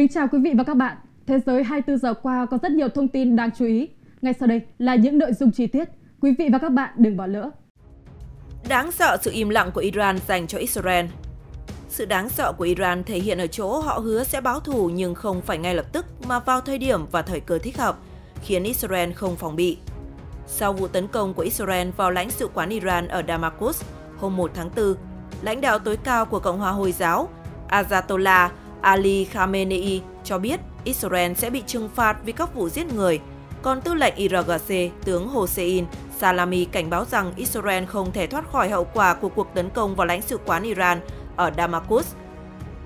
Kính chào quý vị và các bạn. Thế giới 24 giờ qua có rất nhiều thông tin đáng chú ý. Ngay sau đây là những nội dung chi tiết. Quý vị và các bạn đừng bỏ lỡ. Đáng sợ sự im lặng của Iran dành cho Israel. Sự đáng sợ của Iran thể hiện ở chỗ họ hứa sẽ báo thù nhưng không phải ngay lập tức mà vào thời điểm và thời cơ thích hợp, khiến Israel không phòng bị. Sau vụ tấn công của Israel vào lãnh sự quán Iran ở Damascus hôm 1 tháng 4, lãnh đạo tối cao của Cộng hòa Hồi giáo Ayatollah Ali Khamenei cho biết Israel sẽ bị trừng phạt vì các vụ giết người, còn tư lệnh IRGC tướng Hossein Salami cảnh báo rằng Israel không thể thoát khỏi hậu quả của cuộc tấn công vào lãnh sự quán Iran ở Damascus.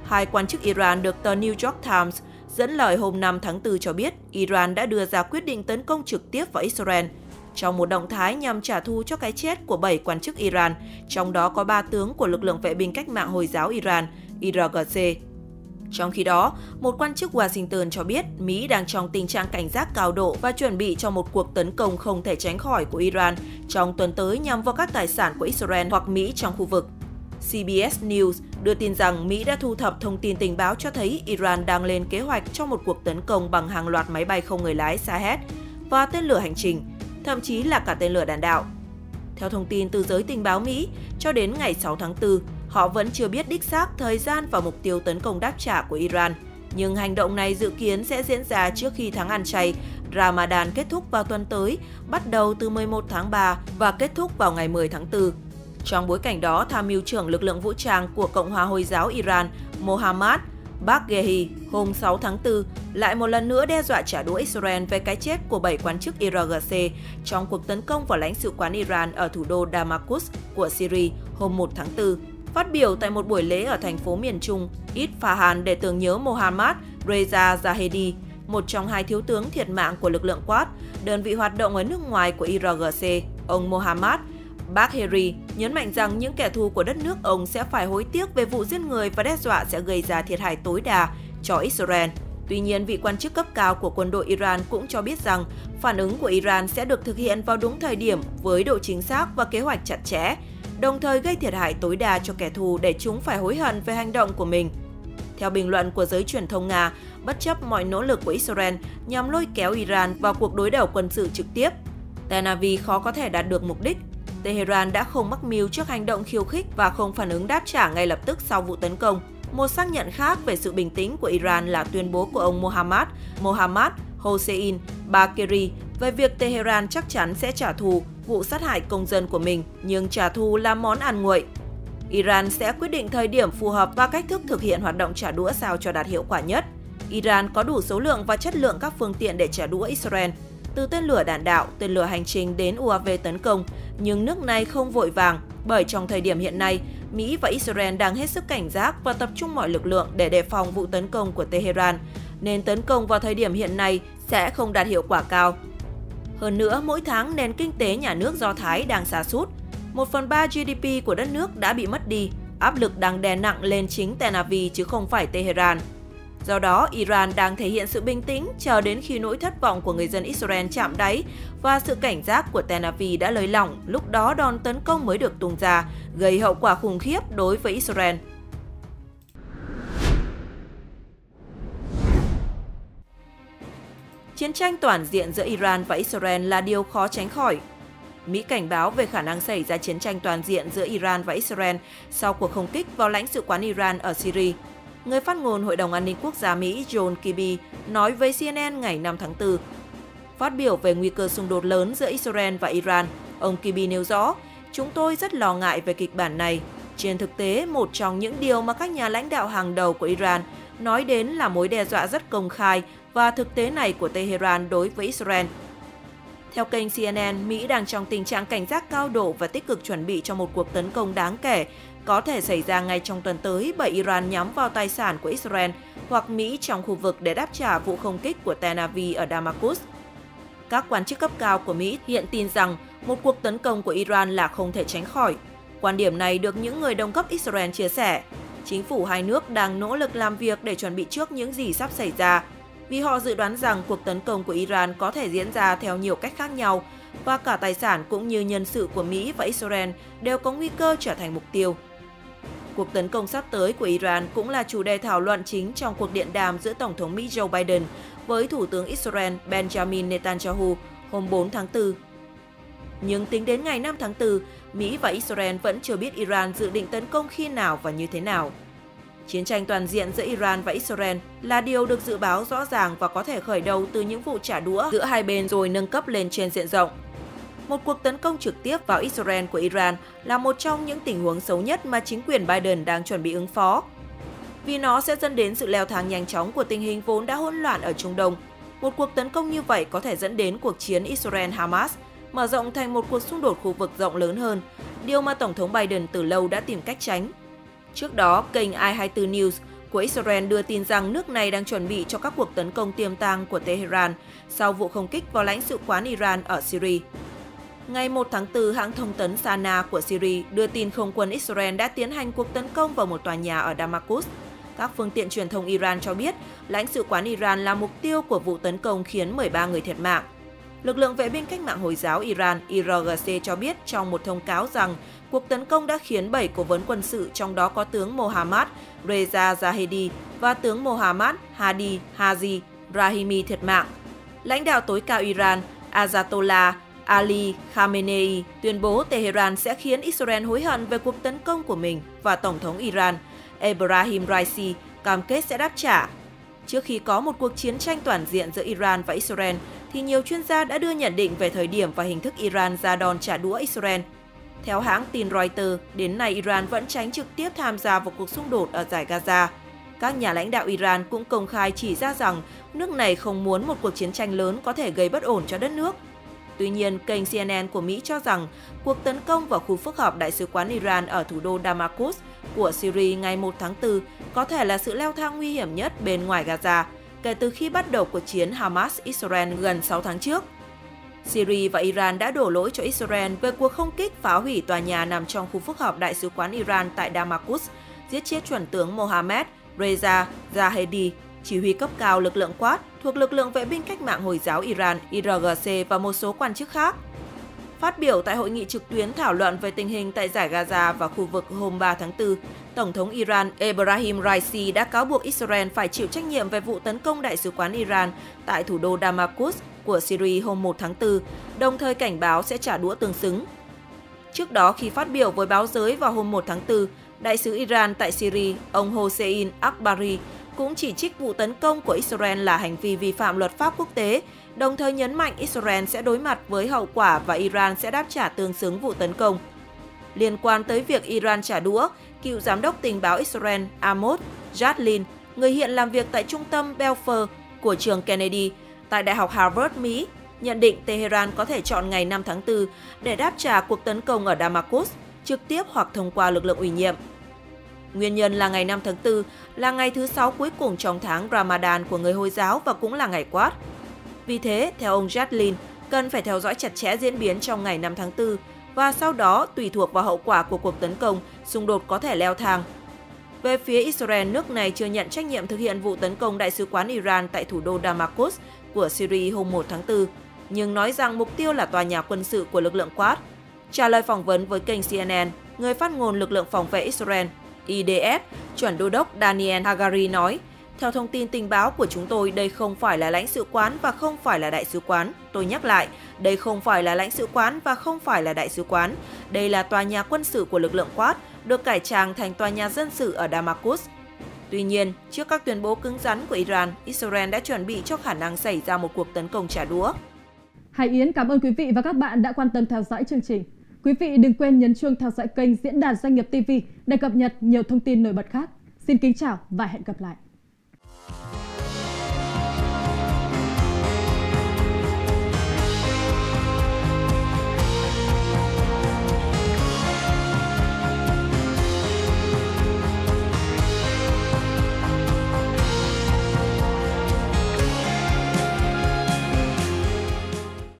Hai quan chức Iran được tờ New York Times dẫn lời hôm 5 tháng 4 cho biết Iran đã đưa ra quyết định tấn công trực tiếp vào Israel trong một động thái nhằm trả thù cho cái chết của 7 quan chức Iran, trong đó có 3 tướng của lực lượng vệ binh cách mạng Hồi giáo Iran, IRGC. Trong khi đó, một quan chức Washington cho biết Mỹ đang trong tình trạng cảnh giác cao độ và chuẩn bị cho một cuộc tấn công không thể tránh khỏi của Iran trong tuần tới nhằm vào các tài sản của Israel hoặc Mỹ trong khu vực. CBS News đưa tin rằng Mỹ đã thu thập thông tin tình báo cho thấy Iran đang lên kế hoạch cho một cuộc tấn công bằng hàng loạt máy bay không người lái Shahed và tên lửa hành trình, thậm chí là cả tên lửa đạn đạo. Theo thông tin từ giới tình báo Mỹ, cho đến ngày 6 tháng 4, họ vẫn chưa biết đích xác thời gian và mục tiêu tấn công đáp trả của Iran. Nhưng hành động này dự kiến sẽ diễn ra trước khi tháng ăn chay Ramadan kết thúc vào tuần tới, bắt đầu từ 11 tháng 3 và kết thúc vào ngày 10 tháng 4. Trong bối cảnh đó, tham mưu trưởng lực lượng vũ trang của Cộng hòa Hồi giáo Iran Mohammad Bagheri hôm 6 tháng 4 lại một lần nữa đe dọa trả đũa Israel về cái chết của 7 quan chức IRGC trong cuộc tấn công vào lãnh sự quán Iran ở thủ đô Damascus của Syria hôm 1 tháng 4. Phát biểu tại một buổi lễ ở thành phố miền Trung Isfahan để tưởng nhớ Mohammad Reza Zahedi, một trong hai thiếu tướng thiệt mạng của lực lượng Quad, đơn vị hoạt động ở nước ngoài của IRGC, ông Mohammad Bagheri nhấn mạnh rằng những kẻ thù của đất nước ông sẽ phải hối tiếc về vụ giết người và đe dọa sẽ gây ra thiệt hại tối đa cho Israel. Tuy nhiên, vị quan chức cấp cao của quân đội Iran cũng cho biết rằng phản ứng của Iran sẽ được thực hiện vào đúng thời điểm với độ chính xác và kế hoạch chặt chẽ, đồng thời gây thiệt hại tối đa cho kẻ thù để chúng phải hối hận về hành động của mình. Theo bình luận của giới truyền thông Nga, bất chấp mọi nỗ lực của Israel nhằm lôi kéo Iran vào cuộc đối đầu quân sự trực tiếp, Tel Aviv khó có thể đạt được mục đích Tehran đã không mắc mưu trước hành động khiêu khích và không phản ứng đáp trả ngay lập tức sau vụ tấn công. Một xác nhận khác về sự bình tĩnh của Iran là tuyên bố của ông Mohammad Mohammad Hossein Bakeri về việc Tehran chắc chắn sẽ trả thù vụ sát hại công dân của mình, nhưng trả thù là món ăn nguội. Iran sẽ quyết định thời điểm phù hợp và cách thức thực hiện hoạt động trả đũa sao cho đạt hiệu quả nhất. Iran có đủ số lượng và chất lượng các phương tiện để trả đũa Israel, từ tên lửa đạn đạo, tên lửa hành trình đến UAV tấn công, nhưng nước này không vội vàng bởi trong thời điểm hiện nay, Mỹ và Israel đang hết sức cảnh giác và tập trung mọi lực lượng để đề phòng vụ tấn công của Tehran, nên tấn công vào thời điểm hiện nay sẽ không đạt hiệu quả cao. Hơn nữa, mỗi tháng nền kinh tế nhà nước Do Thái đang xa sút. Một phần ba GDP của đất nước đã bị mất đi, áp lực đang đè nặng lên chính Tel Aviv chứ không phải Tehran. Do đó, Iran đang thể hiện sự bình tĩnh chờ đến khi nỗi thất vọng của người dân Israel chạm đáy và sự cảnh giác của Tel Aviv đã lơi lỏng, lúc đó đòn tấn công mới được tung ra, gây hậu quả khủng khiếp đối với Israel. Chiến tranh toàn diện giữa Iran và Israel là điều khó tránh khỏi. Mỹ cảnh báo về khả năng xảy ra chiến tranh toàn diện giữa Iran và Israel sau cuộc không kích vào lãnh sự quán Iran ở Syria người phát ngôn Hội đồng An ninh Quốc gia Mỹ John Kirby nói với CNN ngày 5 tháng 4. Phát biểu về nguy cơ xung đột lớn giữa Israel và Iran, ông Kirby nêu rõ, chúng tôi rất lo ngại về kịch bản này. Trên thực tế, một trong những điều mà các nhà lãnh đạo hàng đầu của Iran nói đến là mối đe dọa rất công khai và thực tế này của Tehran đối với Israel. Theo kênh CNN, Mỹ đang trong tình trạng cảnh giác cao độ và tích cực chuẩn bị cho một cuộc tấn công đáng kể có thể xảy ra ngay trong tuần tới bởi Iran nhắm vào tài sản của Israel hoặc Mỹ trong khu vực để đáp trả vụ không kích của Tel Aviv ở Damascus. Các quan chức cấp cao của Mỹ hiện tin rằng một cuộc tấn công của Iran là không thể tránh khỏi. Quan điểm này được những người đồng cấp Israel chia sẻ. Chính phủ hai nước đang nỗ lực làm việc để chuẩn bị trước những gì sắp xảy ra, vì họ dự đoán rằng cuộc tấn công của Iran có thể diễn ra theo nhiều cách khác nhau và cả tài sản cũng như nhân sự của Mỹ và Israel đều có nguy cơ trở thành mục tiêu. Cuộc tấn công sắp tới của Iran cũng là chủ đề thảo luận chính trong cuộc điện đàm giữa Tổng thống Mỹ Joe Biden với Thủ tướng Israel Benjamin Netanyahu hôm 4 tháng 4. Nhưng tính đến ngày 5 tháng 4, Mỹ và Israel vẫn chưa biết Iran dự định tấn công khi nào và như thế nào. Chiến tranh toàn diện giữa Iran và Israel là điều được dự báo rõ ràng và có thể khởi đầu từ những vụ trả đũa giữa hai bên rồi nâng cấp lên trên diện rộng. Một cuộc tấn công trực tiếp vào Israel của Iran là một trong những tình huống xấu nhất mà chính quyền Biden đang chuẩn bị ứng phó. Vì nó sẽ dẫn đến sự leo thang nhanh chóng của tình hình vốn đã hỗn loạn ở Trung Đông. Một cuộc tấn công như vậy có thể dẫn đến cuộc chiến Israel-Hamas, mở rộng thành một cuộc xung đột khu vực rộng lớn hơn, điều mà Tổng thống Biden từ lâu đã tìm cách tránh. Trước đó, kênh i24 News của Israel đưa tin rằng nước này đang chuẩn bị cho các cuộc tấn công tiềm tàng của Tehran sau vụ không kích vào lãnh sự quán Iran ở Syria. Ngày 1 tháng 4, hãng thông tấn Sana của Syria đưa tin không quân Israel đã tiến hành cuộc tấn công vào một tòa nhà ở Damascus. Các phương tiện truyền thông Iran cho biết lãnh sự quán Iran là mục tiêu của vụ tấn công khiến 13 người thiệt mạng. Lực lượng vệ binh cách mạng Hồi giáo Iran IRGC cho biết trong một thông cáo rằng cuộc tấn công đã khiến 7 cố vấn quân sự trong đó có tướng Mohammad Reza Zahedi và tướng Mohammad Hadi Haji Rahimi thiệt mạng. Lãnh đạo tối cao Iran Ayatollah Ali Khamenei tuyên bố Tehran sẽ khiến Israel hối hận về cuộc tấn công của mình và Tổng thống Iran Ebrahim Raisi cam kết sẽ đáp trả. Trước khi có một cuộc chiến tranh toàn diện giữa Iran và Israel, thì nhiều chuyên gia đã đưa nhận định về thời điểm và hình thức Iran ra đòn trả đũa Israel. Theo hãng tin Reuters, đến nay Iran vẫn tránh trực tiếp tham gia vào cuộc xung đột ở giải Gaza. Các nhà lãnh đạo Iran cũng công khai chỉ ra rằng nước này không muốn một cuộc chiến tranh lớn có thể gây bất ổn cho đất nước. Tuy nhiên, kênh CNN của Mỹ cho rằng cuộc tấn công vào khu phức hợp Đại sứ quán Iran ở thủ đô Damascus của Syria ngày 1 tháng 4 có thể là sự leo thang nguy hiểm nhất bên ngoài Gaza kể từ khi bắt đầu cuộc chiến Hamas-Israel gần 6 tháng trước. Syria và Iran đã đổ lỗi cho Israel về cuộc không kích phá hủy tòa nhà nằm trong khu phức hợp Đại sứ quán Iran tại Damascus, giết chết chuẩn tướng Mohammad Reza Zahedi, chỉ huy cấp cao lực lượng Quad thuộc lực lượng vệ binh cách mạng Hồi giáo Iran IRGC và một số quan chức khác. Phát biểu tại hội nghị trực tuyến thảo luận về tình hình tại giải Gaza và khu vực hôm 3 tháng 4, Tổng thống Iran Ebrahim Raisi đã cáo buộc Israel phải chịu trách nhiệm về vụ tấn công đại sứ quán Iran tại thủ đô Damascus của Syria hôm 1 tháng 4, đồng thời cảnh báo sẽ trả đũa tương xứng. Trước đó, khi phát biểu với báo giới vào hôm 1 tháng 4, đại sứ Iran tại Syria, ông Hossein Akbari cũng chỉ trích vụ tấn công của Israel là hành vi vi phạm luật pháp quốc tế, đồng thời nhấn mạnh Israel sẽ đối mặt với hậu quả và Iran sẽ đáp trả tương xứng vụ tấn công. Liên quan tới việc Iran trả đũa, cựu giám đốc tình báo Israel Amos Jadlin, người hiện làm việc tại trung tâm Belfer của trường Kennedy tại Đại học Harvard, Mỹ, nhận định Tehran có thể chọn ngày 5 tháng 4 để đáp trả cuộc tấn công ở Damascus, trực tiếp hoặc thông qua lực lượng ủy nhiệm. Nguyên nhân là ngày 5 tháng 4 là ngày thứ sáu cuối cùng trong tháng Ramadan của người Hồi giáo và cũng là ngày quát. Vì thế, theo ông Jadlin, cần phải theo dõi chặt chẽ diễn biến trong ngày 5 tháng 4 và sau đó, tùy thuộc vào hậu quả của cuộc tấn công, xung đột có thể leo thang. Về phía Israel, nước này chưa nhận trách nhiệm thực hiện vụ tấn công đại sứ quán Iran tại thủ đô Damascus của Syria hôm 1 tháng 4, nhưng nói rằng mục tiêu là tòa nhà quân sự của lực lượng Quds. Trả lời phỏng vấn với kênh CNN, người phát ngôn lực lượng phòng vệ Israel IDF, chuẩn đô đốc Daniel Hagari nói, theo thông tin tình báo của chúng tôi, đây không phải là lãnh sự quán và không phải là đại sứ quán. Tôi nhắc lại, đây không phải là lãnh sự quán và không phải là đại sứ quán. Đây là tòa nhà quân sự của lực lượng Quad, được cải trang thành tòa nhà dân sự ở Damascus. Tuy nhiên, trước các tuyên bố cứng rắn của Iran, Israel đã chuẩn bị cho khả năng xảy ra một cuộc tấn công trả đũa. Hải Yến cảm ơn quý vị và các bạn đã quan tâm theo dõi chương trình. Quý vị đừng quên nhấn chuông theo dõi kênh Diễn đàn Doanh nghiệp TV để cập nhật nhiều thông tin nổi bật khác. Xin kính chào và hẹn gặp lại.